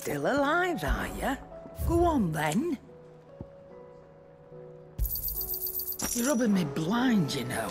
Still alive, are you? Go on then. You're rubbing me blind, you know.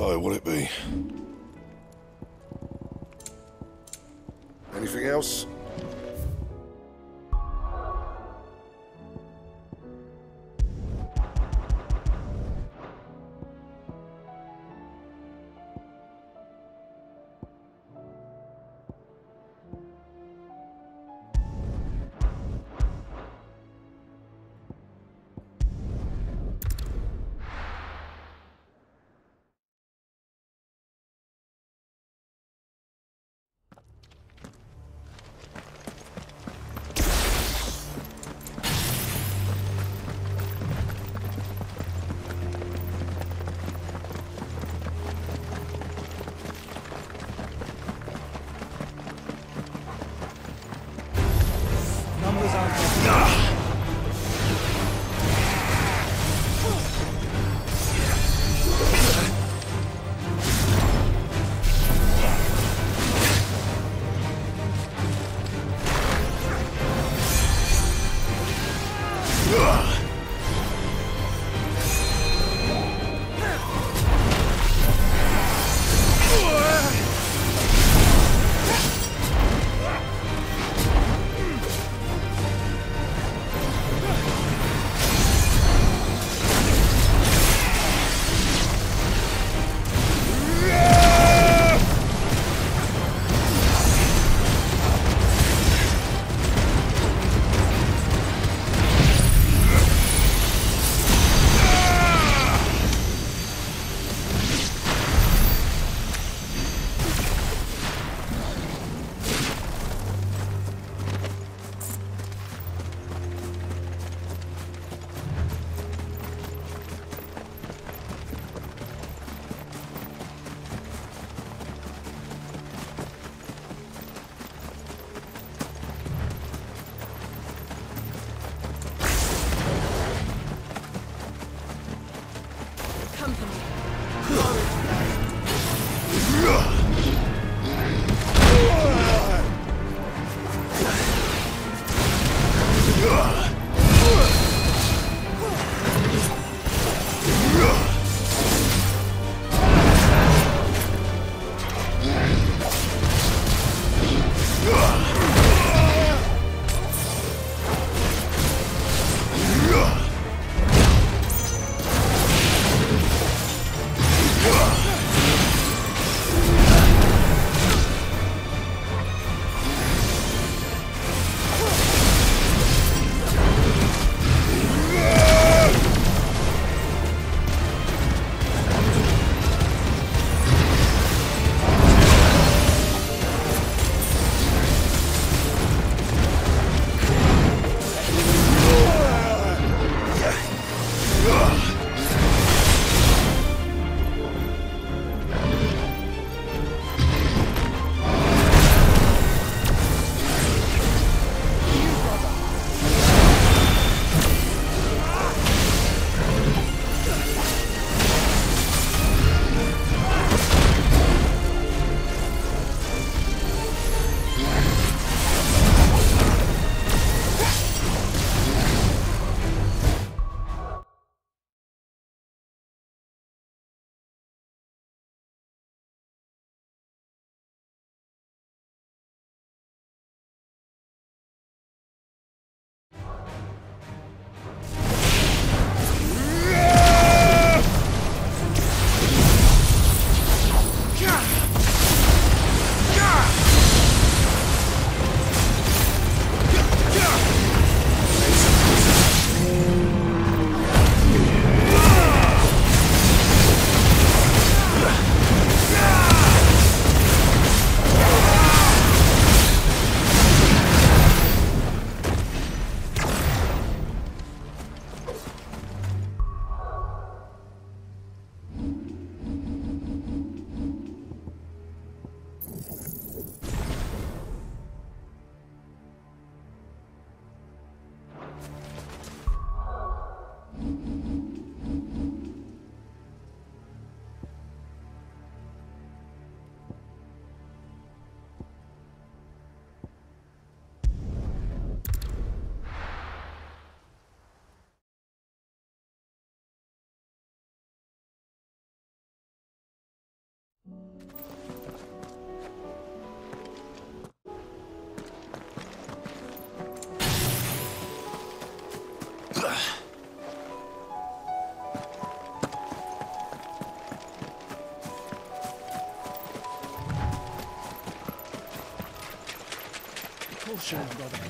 So, what'll it be? Anything else? Sure, go.